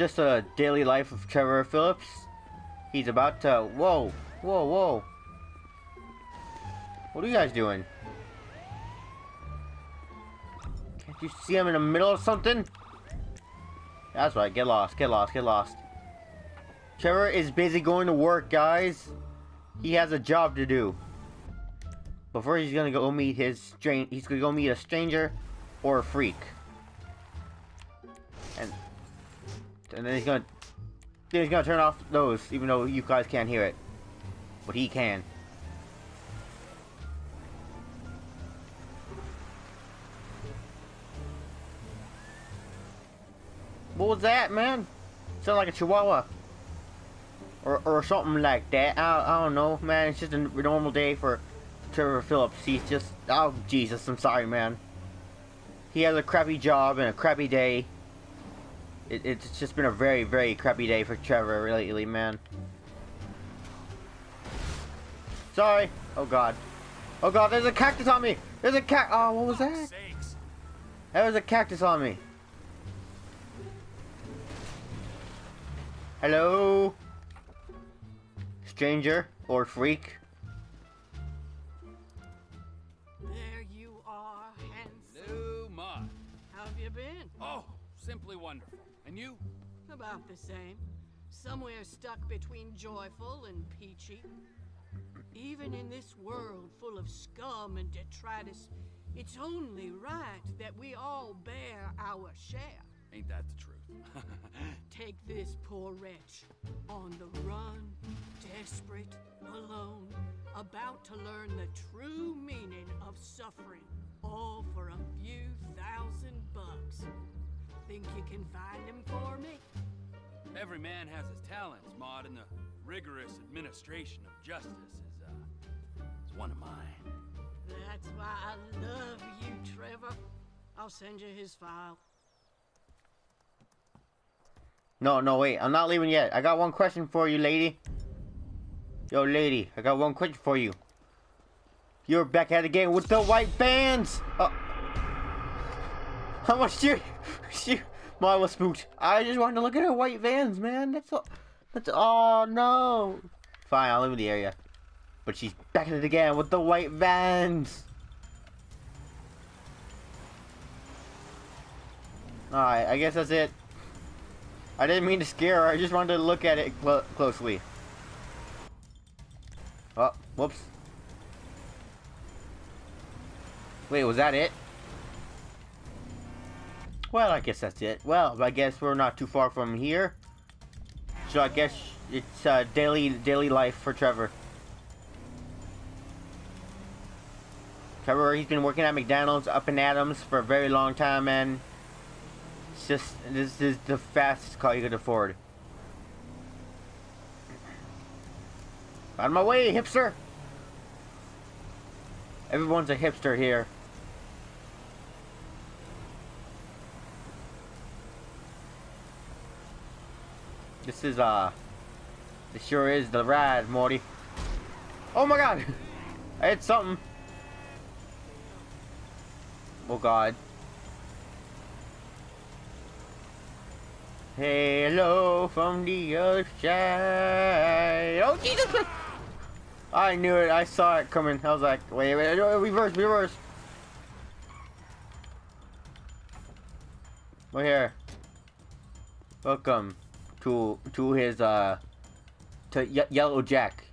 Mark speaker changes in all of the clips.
Speaker 1: just a daily life of Trevor Phillips. He's about to. Whoa, whoa, whoa. What are you guys doing? Can't you see I'm in the middle of something? That's right, get lost, get lost, get lost. Trevor is busy going to work, guys. He has a job to do. Before he's gonna go meet his strange, he's gonna go meet a stranger or a freak. And then he's gonna then he's gonna turn off those, even though you guys can't hear it. But he can. What was that, man? Sound like a chihuahua. Or, or something like that. I, I don't know, man. It's just a normal day for Trevor Phillips. He's just... Oh, Jesus. I'm sorry, man. He has a crappy job and a crappy day. It, it's just been a very, very crappy day for Trevor lately, man. Sorry. Oh, God. Oh, God. There's a cactus on me. There's a cat. Oh, what was that? There was a cactus on me. Hello? Stranger or freak?
Speaker 2: And you?
Speaker 3: About the same. Somewhere stuck between joyful and peachy. Even in this world full of scum and detritus, it's only right that we all bear our share.
Speaker 2: Ain't that the truth?
Speaker 3: Take this poor wretch on the run, desperate, alone, about to learn the true meaning of suffering, all for a few thousand bucks. Think you can find him for me?
Speaker 2: Every man has his talents, Maude, and the rigorous administration of justice is, uh, is one of mine.
Speaker 3: That's why I love you, Trevor. I'll send you his file.
Speaker 1: No, no, wait. I'm not leaving yet. I got one question for you, lady. Yo, lady. I got one question for you. You're back at it again with the white bands. Uh, how much do you... you I was spooked. I just wanted to look at her white vans, man. That's all. That's... Oh, no. Fine, I'll leave the area. But she's back at it again with the white vans. Alright, I guess that's it. I didn't mean to scare her. I just wanted to look at it clo closely. Oh, whoops. Wait, was that it? Well, I guess that's it. Well, I guess we're not too far from here. So I guess it's uh, daily daily life for Trevor. Trevor, he's been working at McDonald's up in Adams for a very long time, man. It's just, this is the fastest car you could afford. Out of my way, hipster! Everyone's a hipster here. This is, uh... This sure is the ride, Morty. Oh my god! I hit something. Oh god. Hello from the other side. Oh Jesus! I knew it. I saw it coming. I was like, wait, wait, reverse, reverse. We're here. Welcome to to his uh to Ye Yellow Jack.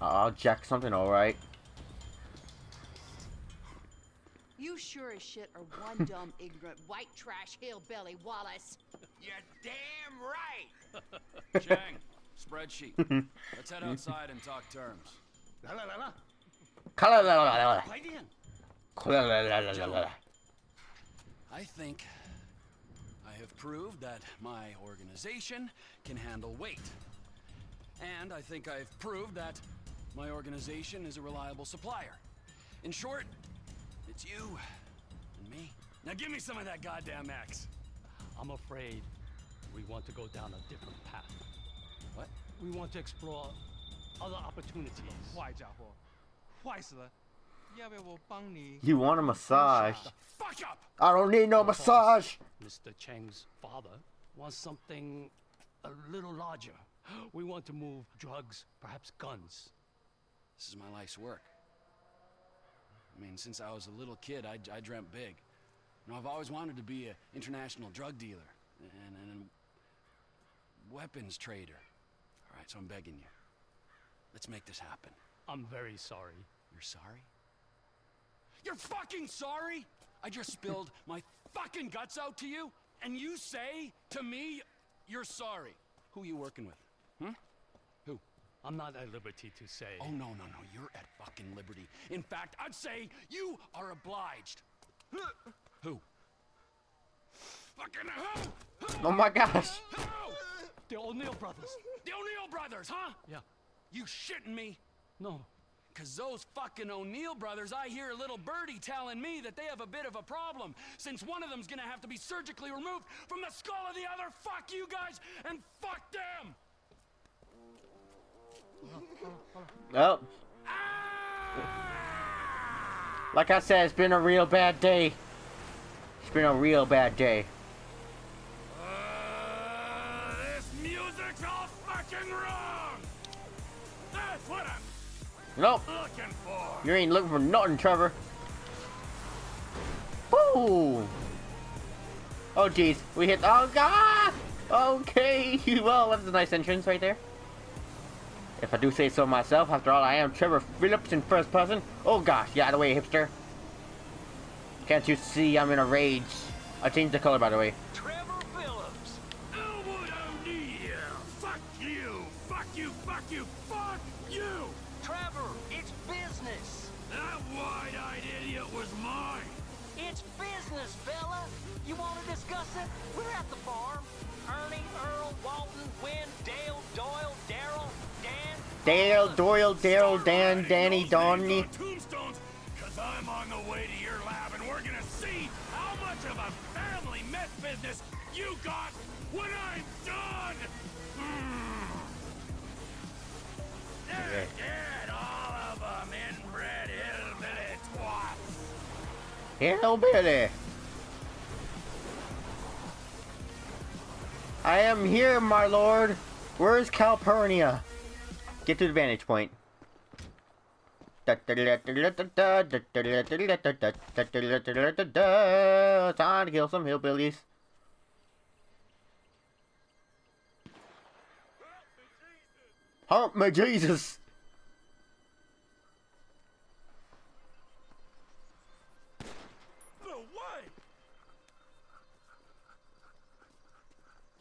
Speaker 1: I'll jack something, all right.
Speaker 4: You sure as shit are one dumb, ignorant, white trash hillbilly, Wallace.
Speaker 5: You're damn right.
Speaker 2: Chang, spreadsheet. Let's head outside and talk terms. I think I have proved that my organization can handle weight. And I think I've proved that my organization is a reliable supplier. In short, it's you and me. Now give me some of that goddamn X.
Speaker 6: I'm afraid we want to go down a different path.
Speaker 2: What?
Speaker 6: We want to explore other opportunities.
Speaker 7: 坏家伙，坏死了！
Speaker 1: you want a massage? I don't need no massage.
Speaker 6: Mr. Cheng's father wants something a little larger. We want to move drugs, perhaps guns.
Speaker 2: This is my life's work. I mean, since I was a little kid, I, I dreamt big. You know, I've always wanted to be an international drug dealer and, and a weapons trader. All right, so I'm begging you. Let's make this happen.
Speaker 6: I'm very sorry.
Speaker 2: You're sorry? You're fucking sorry? I just spilled my fucking guts out to you, and you say to me you're sorry. Who you working with? Hmm? Who?
Speaker 6: I'm not at liberty to say.
Speaker 2: Oh, no, no, no. You're at fucking liberty. In fact, I'd say you are obliged. Who? Fucking who? Who?
Speaker 1: Oh my gosh.
Speaker 2: Who?
Speaker 6: The O'Neill brothers.
Speaker 2: The O'Neill brothers, huh?
Speaker 6: Yeah.
Speaker 2: You shitting me?
Speaker 6: No.
Speaker 2: Cause those fucking O'Neill brothers, I hear a little birdie telling me that they have a bit of a problem, since one of them's gonna have to be surgically removed from the skull of the other. Fuck you guys, and fuck them!
Speaker 1: Oh,
Speaker 2: Ah!
Speaker 1: like I said, it's been a real bad day. It's been a real bad day.
Speaker 2: Uh, this music's all fucking wrong! That's what I'm
Speaker 1: Nope, you ain't looking for nothing, Trevor. Woo! Oh jeez, we hit. Oh god! Okay, well that's a nice entrance right there. If I do say so myself, after all, I am Trevor Phillips in first person. Oh gosh, yeah, the way, hipster. Can't you see I'm in a rage? I changed the color, by the way.
Speaker 5: Dale, Doyle, Daryl, Dan,
Speaker 1: Danny,
Speaker 2: cause I'm on the way to your lab and we're gonna see how much of a family business you got when I'm done! Mm. They're dead, all of them, inbred hillbilly twats.
Speaker 1: Hillbilly. I am here, my lord. Where's Calpurnia? Get to the vantage point. Time to kill some hillbillies. Help me, Jesus!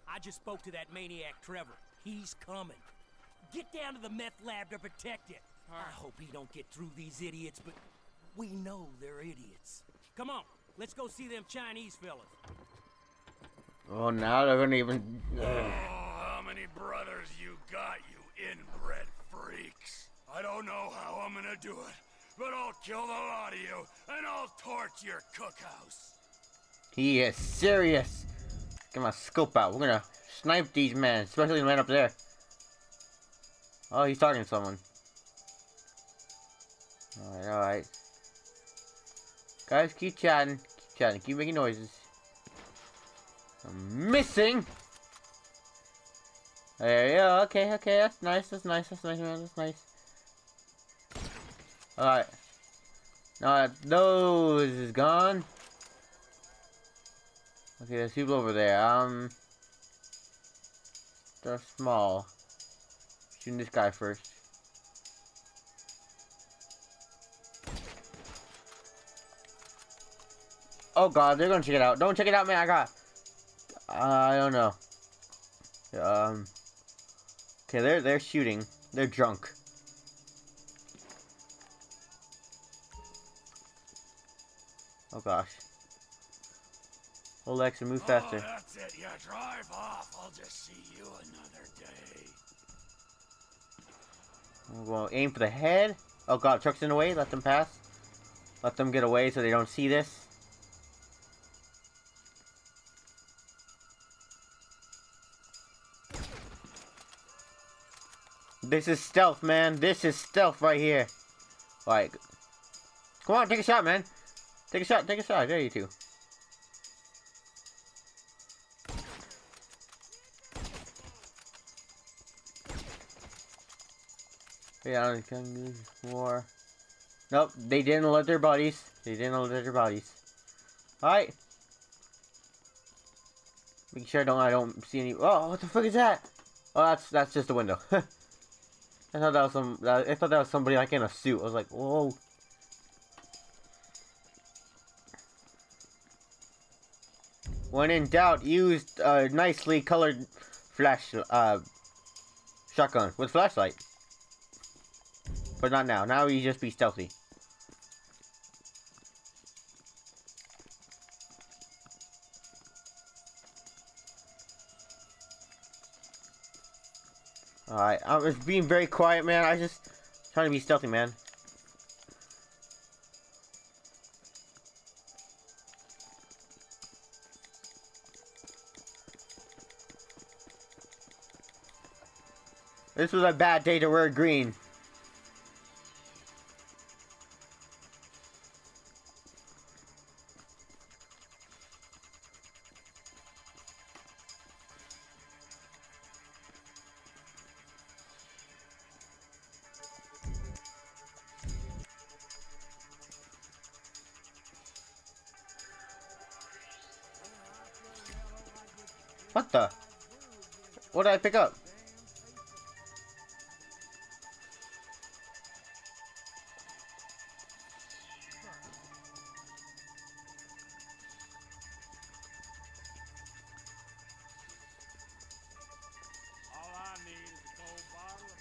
Speaker 8: I just spoke to that maniac Trevor. He's coming. Get down to the meth lab to protect it. I hope he don't get through these idiots, but we know they're idiots. Come on, let's go see them Chinese fellas.
Speaker 1: Oh, now they're gonna even.
Speaker 2: Oh, how many brothers you got, you inbred freaks? I don't know how I'm gonna do it, but I'll kill the lot of you, and I'll torch your cookhouse.
Speaker 1: He is serious. Get my scope out. We're gonna snipe these men, especially the man up there. Oh, he's talking to someone. Alright, alright. Guys, keep chatting. Keep chatting. Keep making noises. I'm missing! There you go. Okay, okay. That's nice. That's nice. That's nice, man. That's nice. Alright. Now that those is gone. Okay, there's people over there. Um, they're small. Shooting this guy first. Oh god, they're gonna check it out. Don't check it out, man. I got. Uh, I don't know. Um. Okay, they're they're shooting. They're drunk. Oh gosh. Hold X and move faster.
Speaker 2: Oh, that's it. Yeah, drive off. I'll just see you another day.
Speaker 1: Well, aim for the head. Oh god, truck's in the way. Let them pass. Let them get away so they don't see this. This is stealth, man. This is stealth right here. Like, come on, take a shot, man. Take a shot, take a shot. There you two. Yeah, I can use more. Nope, they didn't let their bodies. They didn't let their bodies. Alright. Make sure I don't I don't see any Oh what the fuck is that? Oh that's that's just a window. I thought that was some I thought that was somebody like in a suit. I was like, whoa. When in doubt, use a nicely colored flash uh shotgun with flashlight. But not now. Now you just be stealthy. Alright, I was being very quiet, man. I just trying to be stealthy, man. This was a bad day to wear green.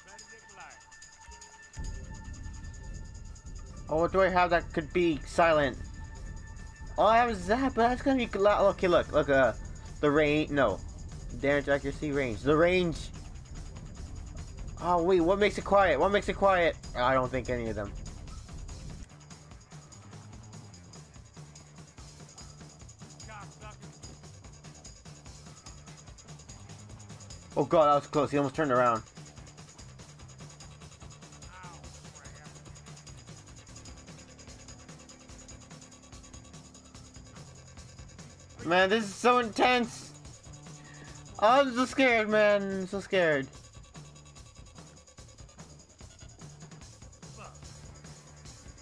Speaker 9: Benedict Light.
Speaker 1: Oh, what do I have that could be silent? All I have is that, but that's gonna be loud. Okay, look, look, uh, the rain, no. Damage accuracy range. The range. Oh, wait, what makes it quiet? What makes it quiet? I don't think any of them. Oh god, that was close. He almost turned around. Man, this is so intense. I'm so scared, man. I'm so scared.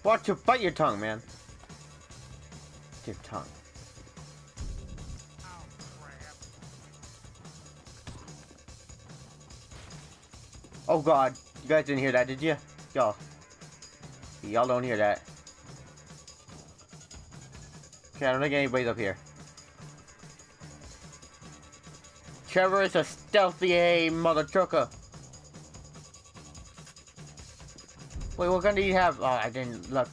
Speaker 1: Watch your bite your tongue, man. Your tongue. Oh god, you guys didn't hear that, did you? Y'all. Y'all don't hear that. Okay, I don't think anybody's up here. Trevor is a stealthy A mother trucker. Wait, what gun do you have? Oh, I didn't look.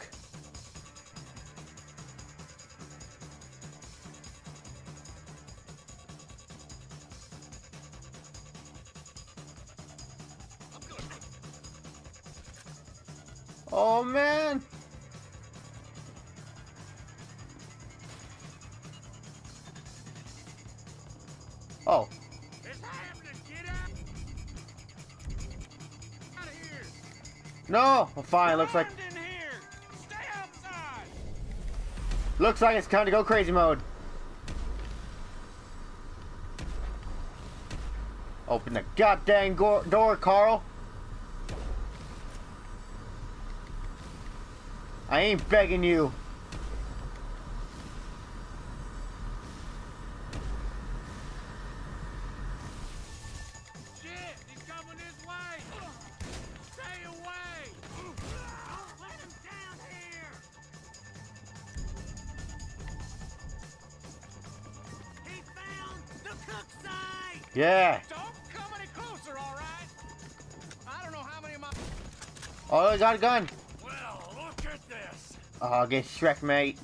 Speaker 1: Well, fine, looks like
Speaker 9: Armed in here. Stay outside.
Speaker 1: looks like it's time to go crazy mode. Open the goddamn go door, Carl. I ain't begging you. Yeah.
Speaker 9: Don't come any closer, all right? I don't know how many of my...
Speaker 1: Oh, I got a gun.
Speaker 9: Well, look at this.
Speaker 1: Oh, get Shrek, mate.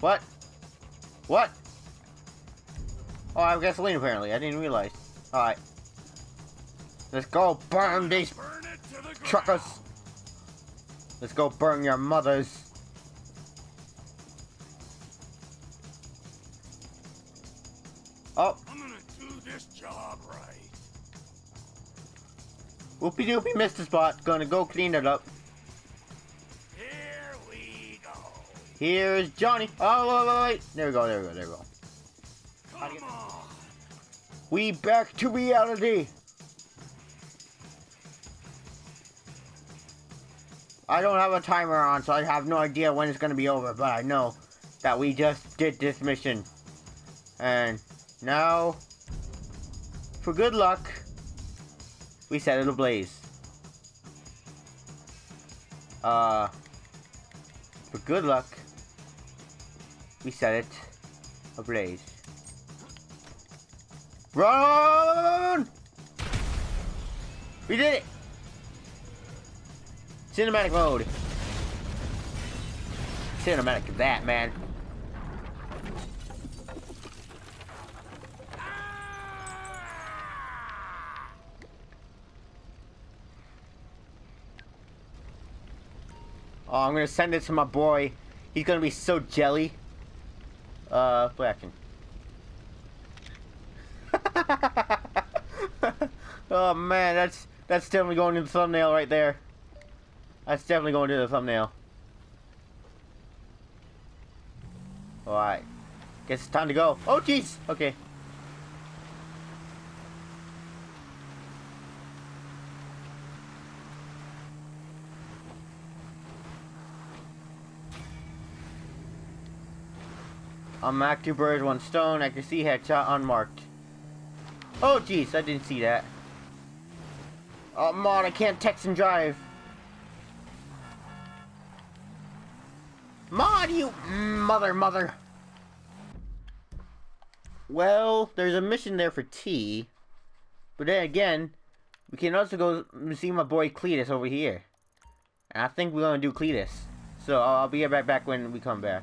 Speaker 1: What? What? Oh, I have gasoline apparently. I didn't realize. Alright. Let's go burn these
Speaker 9: Burn the
Speaker 1: truckers. Let's go burn your mothers. Whoopie doopie missed the spot. Gonna go clean it up.
Speaker 9: Here we go.
Speaker 1: Here's Johnny. Oh, wait, wait, wait. There we go, there we go, there we go.
Speaker 9: Come on.
Speaker 1: We back to reality. I don't have a timer on, so I have no idea when it's gonna be over, but I know that we just did this mission. And now, for good luck, we set it ablaze. Uh, for good luck, we set it ablaze. Run! We did it! Cinematic mode. Cinematic that, man. Oh, I'm gonna send it to my boy. He's gonna be so jelly. Uh, action. oh man, that's that's definitely going to the thumbnail right there. That's definitely going to the thumbnail. Alright. Guess it's time to go. Oh jeez! Okay. Unmarked two birds, one stone. I can see headshot unmarked. Oh jeez, I didn't see that. Oh mod, I can't text and drive. Mod, you mother, mother. Well, there's a mission there for T. But then again, we can also go see my boy Cletus over here. And I think we're gonna do Cletus. So I'll, I'll be right back when we come back.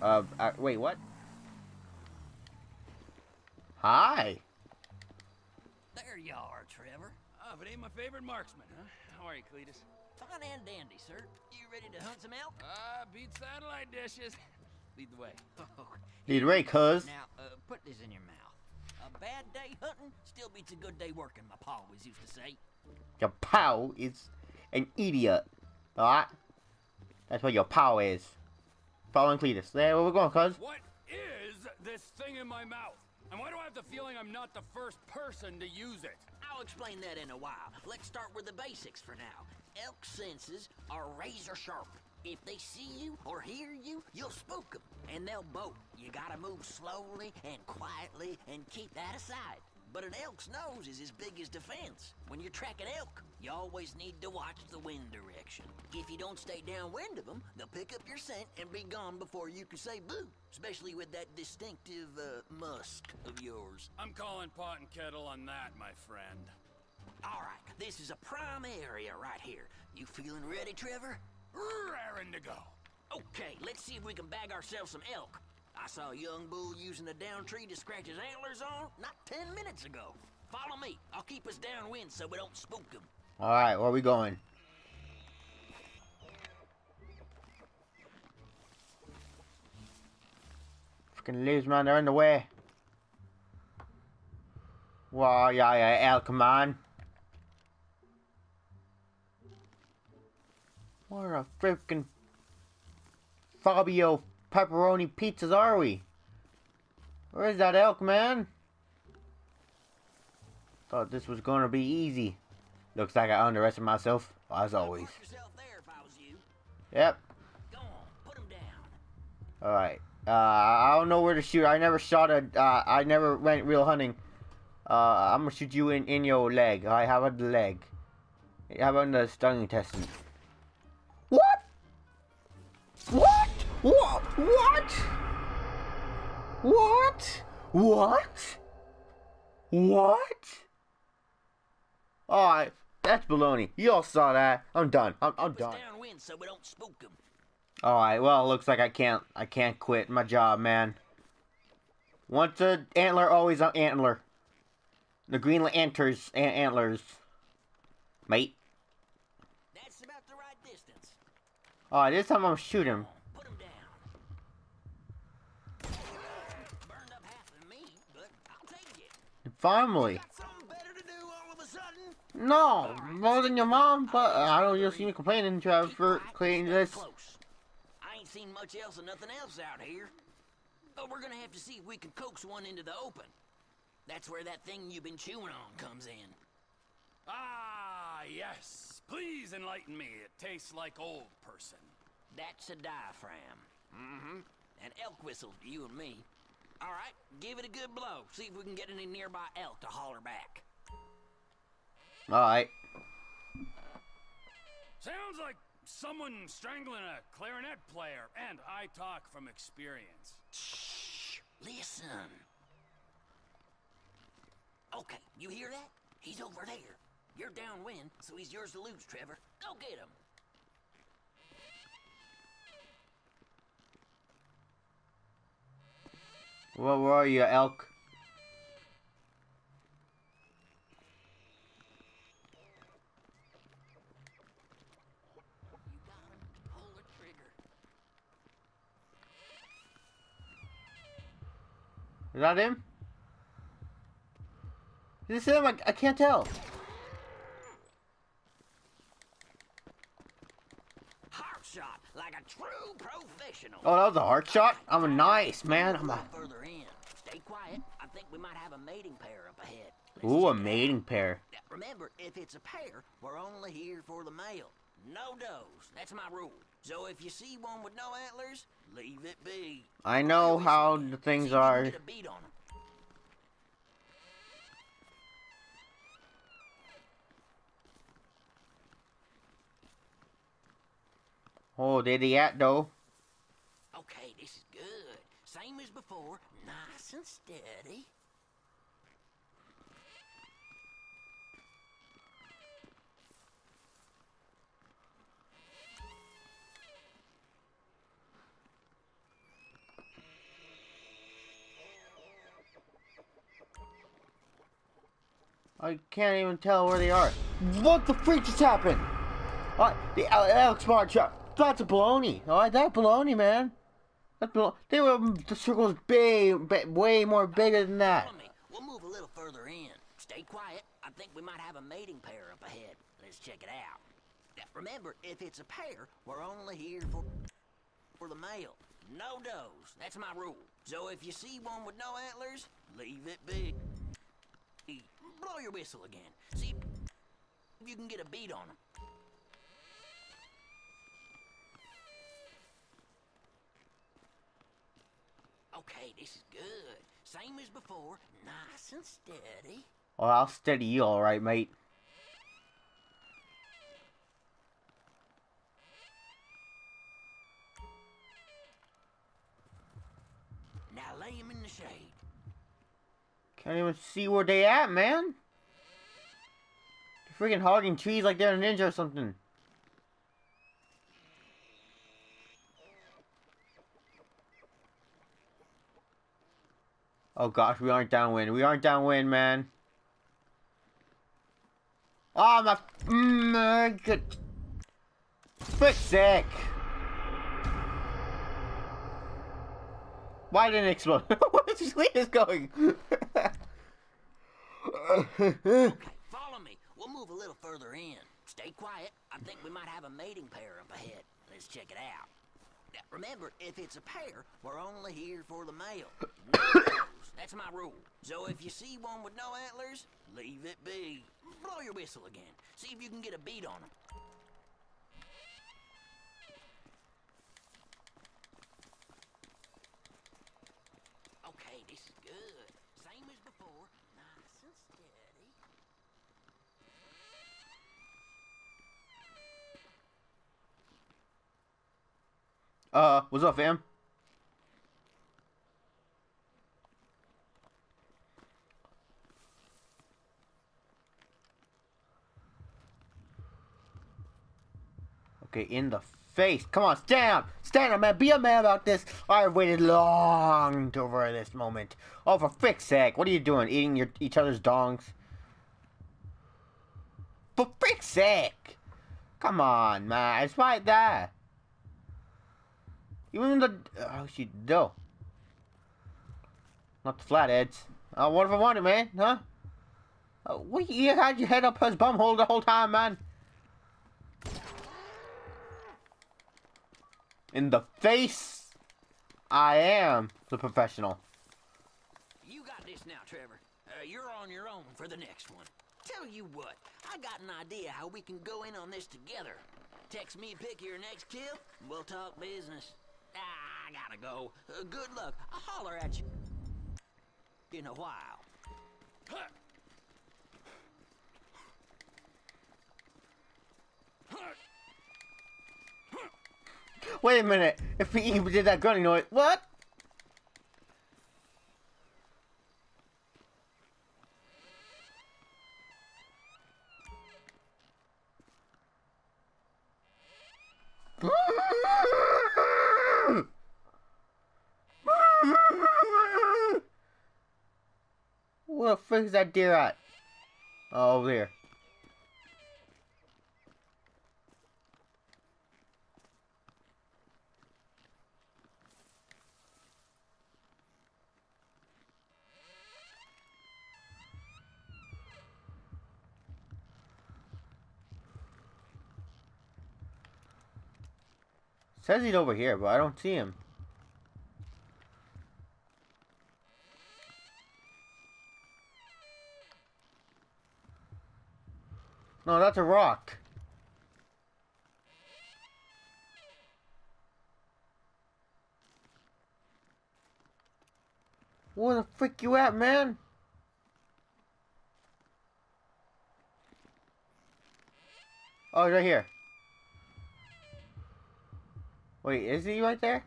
Speaker 1: Uh, uh, wait, what? Hi.
Speaker 5: There you are, Trevor.
Speaker 2: Ah, but ain't my favorite marksman, huh? How are you, Cletus?
Speaker 5: Fine and dandy, sir. You ready to hunt some elk?
Speaker 2: Ah, beat satellite dishes. Lead the way.
Speaker 1: Lead the way, cuz.
Speaker 5: Now, uh, put this in your mouth. A bad day hunting still beats a good day working, my pa always used to say.
Speaker 1: Your pal is an idiot. Alright? That's what your pal is. Following Cletus. There, where we're going, cuz.
Speaker 2: What is this thing in my mouth? And why do I have the feeling I'm not the first person to use it?
Speaker 5: I'll explain that in a while. Let's start with the basics for now. Elk senses are razor sharp. If they see you or hear you, you'll spook them, and they'll bolt. You gotta move slowly and quietly and keep that aside. But an elk's nose is as big as defense. When you're tracking elk, you always need to watch the wind direction. If you don't stay downwind of them, they'll pick up your scent and be gone before you can say boo. Especially with that distinctive uh, musk of yours.
Speaker 2: I'm calling pot and kettle on that, my friend.
Speaker 5: All right, this is a prime area right here. You feeling ready, Trevor?
Speaker 2: Raring to go.
Speaker 5: Okay, let's see if we can bag ourselves some elk. I saw a young bull using a down tree to scratch his antlers on not ten minutes ago. Follow me. I'll keep us downwind so we don't spook them.
Speaker 1: Alright, where are we going? Freaking leaves, man, they're in the way. Well, yeah, yeah, El Command. What a freaking Fabio pepperoni pizzas are we? Where's that elk, man? Thought this was gonna be easy. Looks like I underestimated myself, as always. Yep. Alright. Uh, I don't know where to shoot. I never shot a, uh, I never went real hunting. Uh, I'm gonna shoot you in, in your leg. Alright, how about the leg? How about the stunning intestine? What? What? What? What? What? Alright, that's baloney. You all saw that. I'm done. I'm, I'm done.
Speaker 5: So we don't spook them.
Speaker 1: Alright, well, it looks like I can't, I can't quit my job, man. Once a antler, always an antler. The green antlers, an antlers. Mate.
Speaker 5: That's about the right distance.
Speaker 1: Alright, this time I'm shooting.
Speaker 5: Put him down. Burned up half of me, but I'll take it.
Speaker 1: Finally.
Speaker 5: Got something better to do all of a sudden?
Speaker 1: No, more than your mom, but I don't you'll see me complaining, Travis, for cleaning this.
Speaker 5: I ain't seen much else and nothing else out here. But we're gonna have to see if we can coax one into the open. That's where that thing you've been chewing on comes in.
Speaker 2: Ah, yes. Please enlighten me. It tastes like old person.
Speaker 5: That's a diaphragm. Mm-hmm. And elk whistle, to you and me. All right, give it a good blow. See if we can get any nearby elk to holler back.
Speaker 1: Alright.
Speaker 2: Sounds like someone strangling a clarinet player, and I talk from experience.
Speaker 5: Shh. Listen. Okay, you hear that? He's over there. You're downwind, so he's yours to lose, Trevor. Go get him.
Speaker 1: Where you, elk?
Speaker 5: You trigger.
Speaker 1: Is that him? Is this him? I, I can't tell.
Speaker 5: Heart shot like a true professional.
Speaker 1: Oh, that was a heart shot? I'm a nice, man. I'm a...
Speaker 5: Further in. Stay quiet. I think we might have a mating pair up ahead. Let's
Speaker 1: Ooh, a
Speaker 5: check it out.
Speaker 1: mating pair.
Speaker 5: Now, Remember, if it's a pair, we're only here for the male. No does. That's my rule. So if you see one with no antlers, leave it be.
Speaker 1: I know how the things
Speaker 5: See if you can
Speaker 1: are.
Speaker 5: Get a beat on 'em.
Speaker 1: Oh, did he at, though.
Speaker 5: Okay, this is good. Same as before. Nice and steady.
Speaker 1: I can't even tell where they are. What the freak just happened? Uh, the Al- Alex Smart shot. That's a baloney. Oh, that baloney, man. Baloney. They were um, the circle's big, ba- way more bigger than that.
Speaker 5: We'll move a little further in. Stay quiet. I think we might have a mating pair up ahead. Let's check it out. Remember, if it's a pair, we're only here for for the male. No does. That's my rule. So if you see one with no antlers, leave it be. Blow your whistle again. See if you can get a beat on them. Okay, this is good. Same as before. Nice and steady.
Speaker 1: Oh, I'll steady you, all right, mate.
Speaker 5: Now lay him in the shade.
Speaker 1: Can't even see where they at, man. They're freaking hogging trees like they're a ninja or something. Oh gosh, we aren't downwind. We aren't downwind, man. Oh my, mm, good. Frick sick. Why didn't it explode? Where's this lead going?
Speaker 5: Follow me. We'll move a little further in. Stay quiet. I think we might have a mating pair up ahead. Let's check it out. Now, remember, if it's a pair, we're only here for the male. That's my rule. So if you see one with no antlers, leave it be. Blow your whistle again. See if you can get a beat on them. Okay, this is good. Same as before. Nice and steady.
Speaker 1: Uh, what's up, fam? Okay, in the face. Come on, stand up. Stand up, man. Be a man about this. I've waited long to over this moment. Oh, for frick's sake. What are you doing? Eating your each other's dongs? For frick's sake. Come on, man. It's right there. Even the... Oh, she do. Not the flatheads. Uh, what if I wanted, man? Huh? Uh, what, you had your head up his bum hole the whole time, man. In the face, I am the professional.
Speaker 5: You got this now, Trevor. Uh, you're on your own for the next one. tell you what, I got an idea how we can go in on this together. Text me a pic of your next kill, we'll talk business. I gotta go. Uh, good luck. I'll holler at you in a while.
Speaker 1: Wait a minute. If he even did that gunning noise, what? Is that deer at? Oh, over there. Says he's over here, but I don't see him. No, that's a rock. Where the frick you at, man? Oh, right here. Wait, is he right there?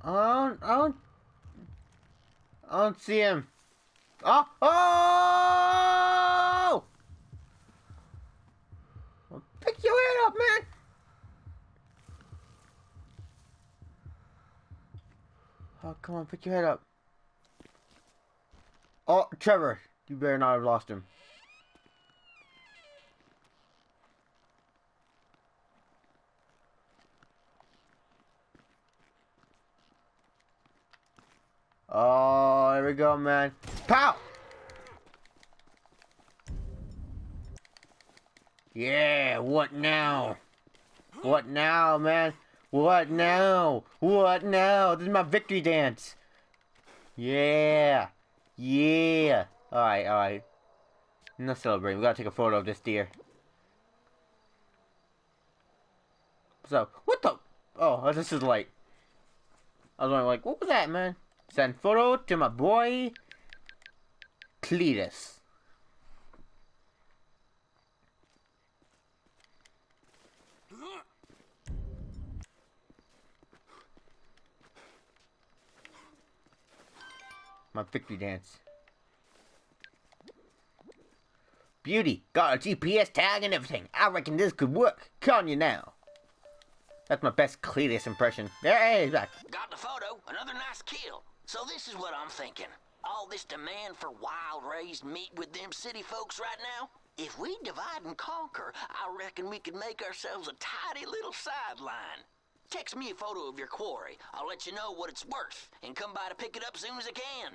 Speaker 1: I don't, I don't, I don't see him. Oh, oh! Well, pick your head up, man. Oh, come on, pick your head up. Oh, Trevor, you better not have lost him. Oh, there we go, man. Pow! Yeah, what now? What now, man? What now? What now? This is my victory dance. Yeah. Yeah. Alright, alright. Let's celebrate. We gotta take a photo of this deer. So, what the? Oh, this is like. I was like, what was that, man? Send photo to my boy Cletus. My victory dance. Beauty, got a GPS tag and everything. I reckon this could work. Calling you now. That's my best Cletus impression. Hey, he's back.
Speaker 5: Got the photo, another nice kill. So this is what I'm thinking. All this demand for wild raised meat with them city folks right now? If we divide and conquer, I reckon we could make ourselves a tidy little sideline. Text me a photo of your quarry. I'll let you know what it's worth, and come by to pick it up as soon as I can.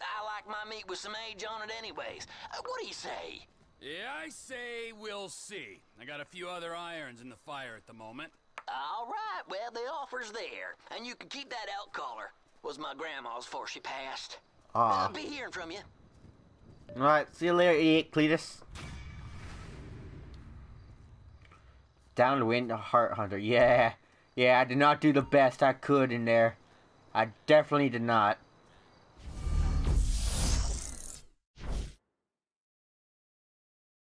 Speaker 5: I like my meat with some age on it anyways. Uh, what do you say?
Speaker 2: Yeah, I say we'll see. I got a few other irons in the fire at the moment.
Speaker 5: All right, well, the offer's there, and you can keep that elk collar. Was my grandma's before she passed. I'll ah. be hearing from you.
Speaker 1: Alright, see you later, idiot Cletus. Downwind Heart Hunter. Yeah. Yeah, I did not do the best I could in there. I definitely did not.